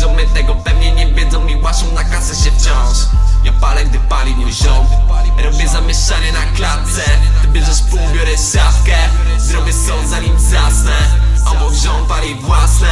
ziomy tego pewnie nie wiedzą i łaszą na kasę się wciąż. Ja palę, gdy pali mój ziom. Robię zamieszanie na klatce. Ty bierzesz pół, biorę siatkę. Zrobię sąd zanim zasnę. Obok ziom pali własne.